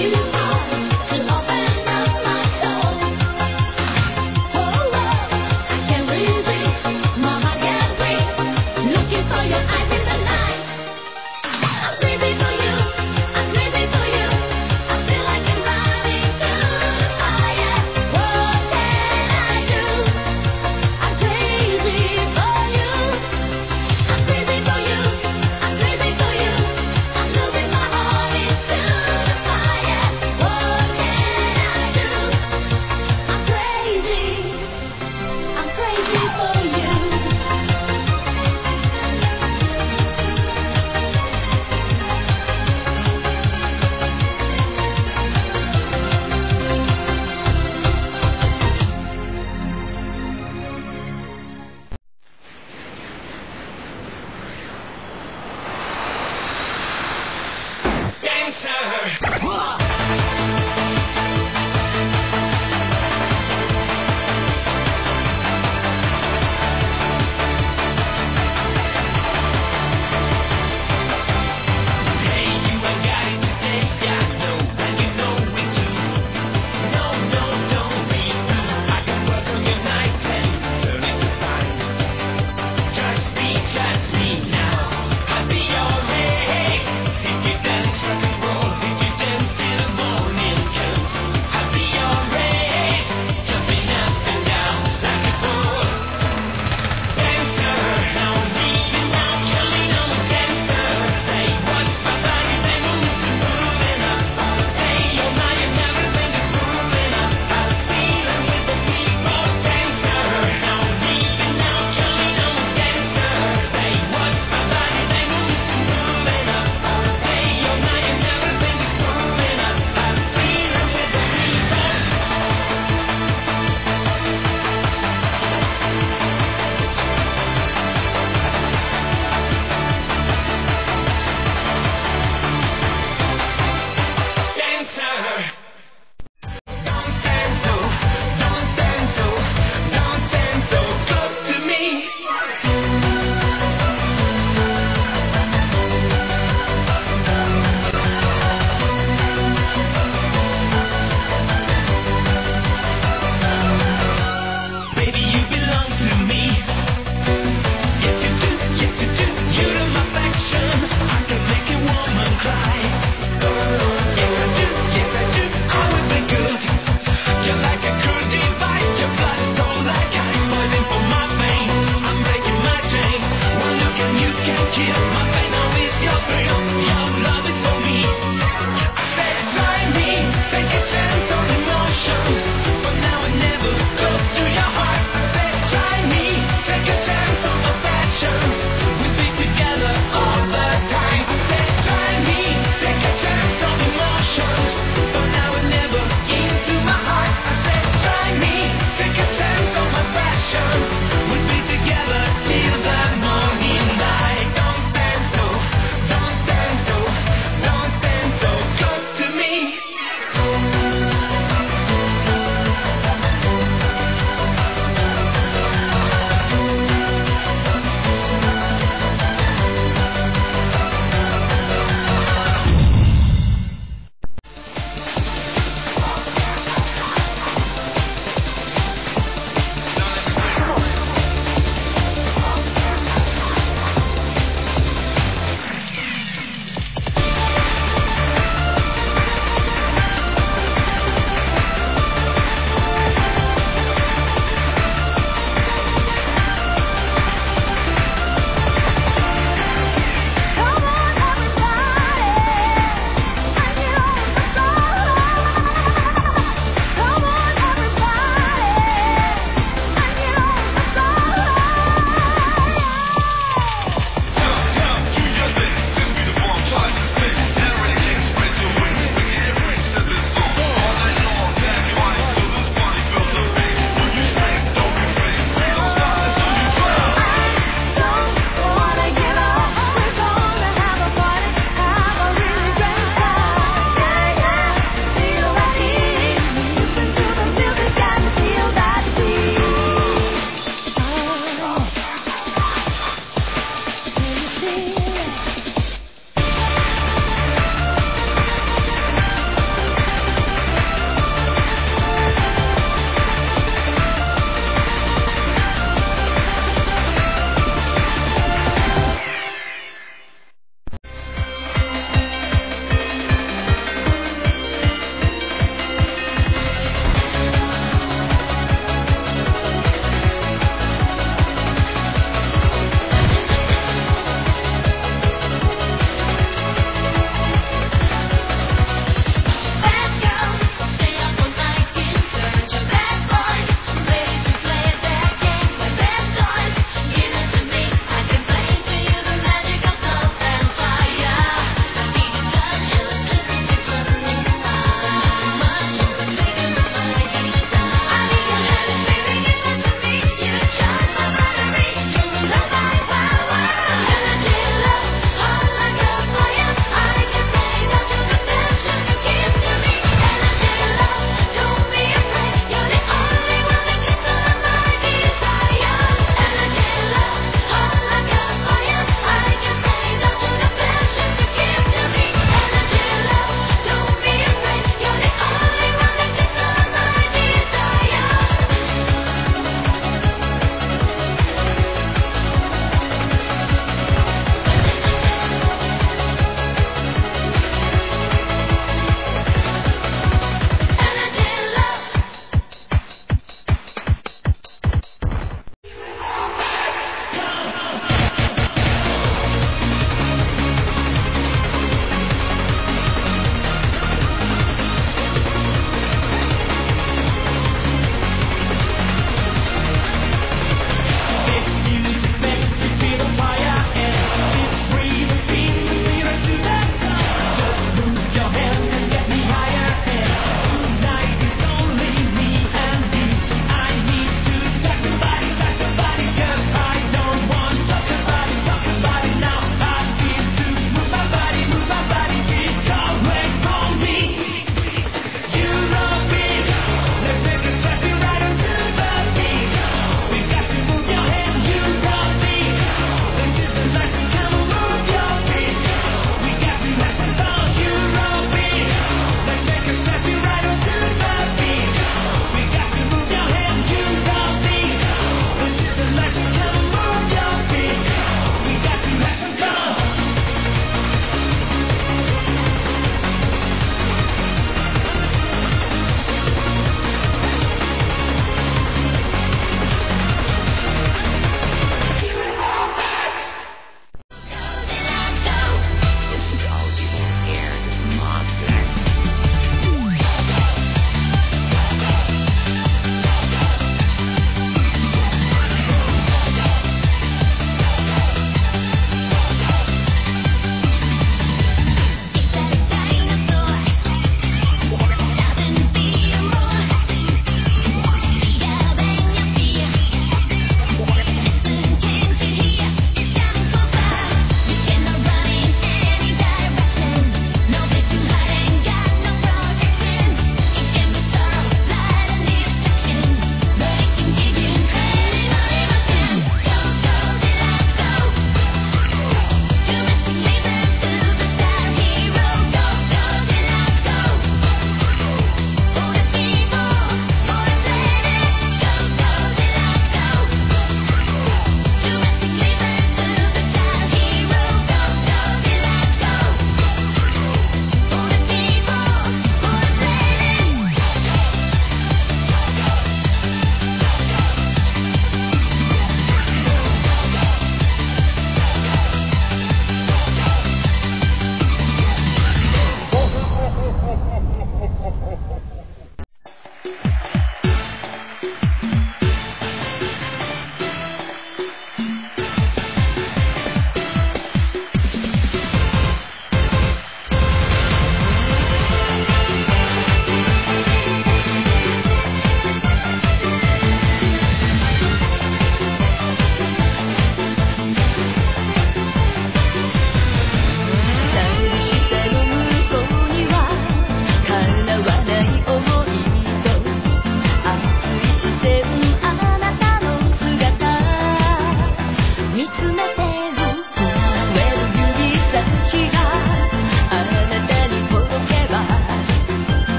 you.